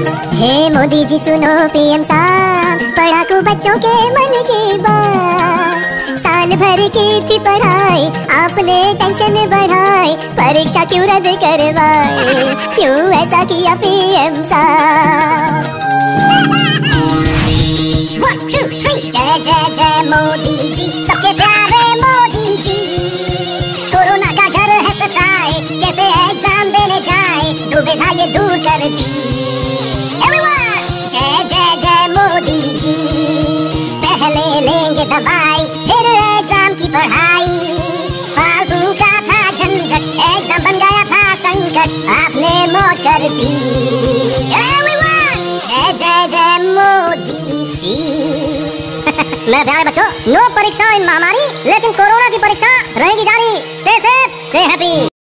हे मोदी जी सुनो, पीएम साहब, पढ़ाकू बच्चों के मन की बात। साल भर की थी पढ़ाई, आपने टेंशन बढ़ाई, परीक्षा क्यों रद्द करवाई? क्यों ऐसा किया पीएम साहब? जय जय जय मोदी जी सबके प्यारे मोदी जी कोरोना का घर है सताए, कैसे एग्ज़ाम देने जाए? दुविधा ये दूर कर दी! जय मोदी जी। पहले लेंगे दवाई, फिर एग्ज़ाम की पढ़ाई। फालतू का था झंझट एग्ज़ाम बन गया था संकट। आपने मौज कर दी। जय जय जय मोदी जी। मेरे प्यारे बच्चों नो परीक्षा इन महामारी, लेकिन कोरोना की परीक्षा रहेगी जारी। Stay safe stay happy